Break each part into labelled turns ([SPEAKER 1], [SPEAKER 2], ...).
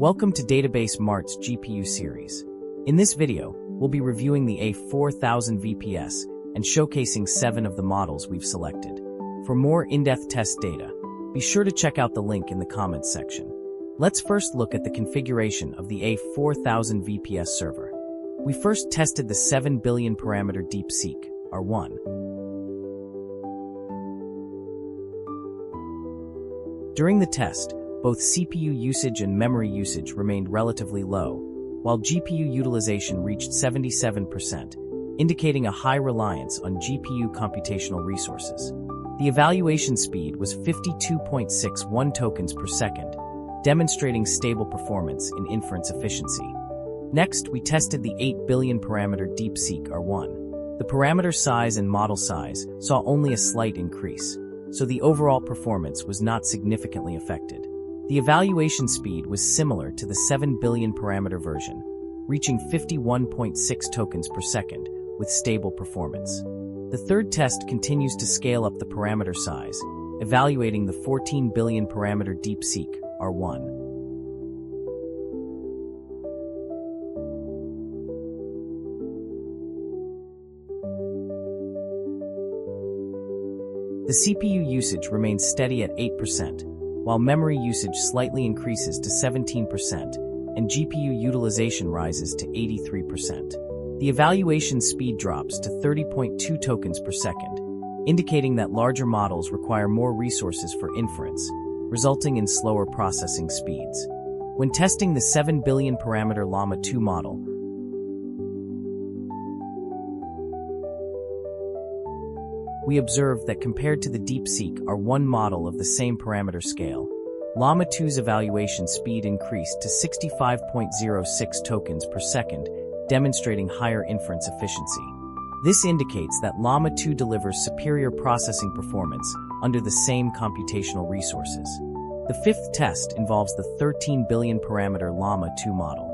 [SPEAKER 1] Welcome to Database Mart's GPU series. In this video, we'll be reviewing the A4000 VPS and showcasing seven of the models we've selected. For more in-depth test data, be sure to check out the link in the comments section. Let's first look at the configuration of the A4000 VPS server. We first tested the 7 billion parameter DeepSeek, R1, During the test, both CPU usage and memory usage remained relatively low, while GPU utilization reached 77%, indicating a high reliance on GPU computational resources. The evaluation speed was 52.61 tokens per second, demonstrating stable performance in inference efficiency. Next, we tested the 8 billion parameter DeepSeek R1. The parameter size and model size saw only a slight increase, so the overall performance was not significantly affected. The evaluation speed was similar to the 7 billion parameter version, reaching 51.6 tokens per second with stable performance. The third test continues to scale up the parameter size, evaluating the 14 billion parameter DeepSeek R1. The CPU usage remains steady at 8%, while memory usage slightly increases to 17% and GPU utilization rises to 83%. The evaluation speed drops to 30.2 tokens per second, indicating that larger models require more resources for inference, resulting in slower processing speeds. When testing the 7 billion parameter Llama 2 model, we observed that compared to the DeepSeek R1 model of the same parameter scale, Llama 2's evaluation speed increased to 65.06 tokens per second, demonstrating higher inference efficiency. This indicates that Llama 2 delivers superior processing performance under the same computational resources. The fifth test involves the 13 billion parameter Llama 2 model.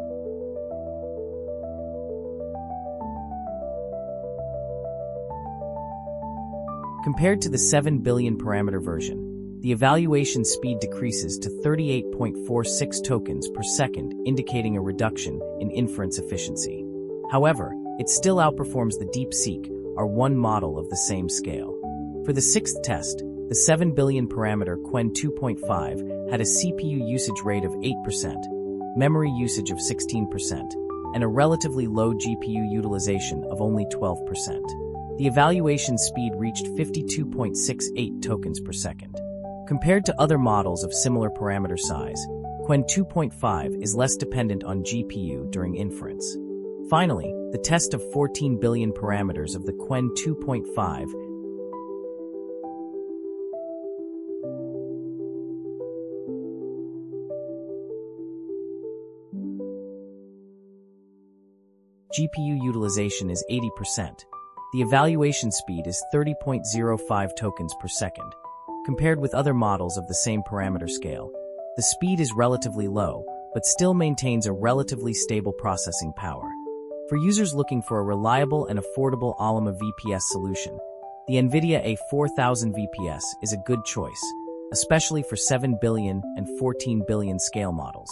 [SPEAKER 1] Compared to the 7 billion parameter version, the evaluation speed decreases to 38.46 tokens per second, indicating a reduction in inference efficiency. However, it still outperforms the DeepSeek, R1 model of the same scale. For the sixth test, the 7 billion parameter Qwen 2.5 had a CPU usage rate of 8%, memory usage of 16%, and a relatively low GPU utilization of only 12% the evaluation speed reached 52.68 tokens per second. Compared to other models of similar parameter size, Qwen 2.5 is less dependent on GPU during inference. Finally, the test of 14 billion parameters of the Qwen 2.5 GPU utilization is 80%, the evaluation speed is 30.05 tokens per second. Compared with other models of the same parameter scale, the speed is relatively low, but still maintains a relatively stable processing power. For users looking for a reliable and affordable Ollama VPS solution, the NVIDIA A4000 VPS is a good choice, especially for 7 billion and 14 billion scale models.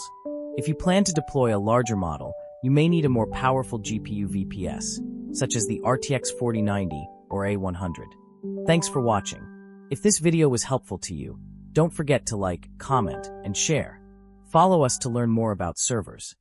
[SPEAKER 1] If you plan to deploy a larger model, you may need a more powerful GPU VPS such as the RTX 4090 or A100. Thanks for watching. If this video was helpful to you, don't forget to like, comment, and share. Follow us to learn more about servers.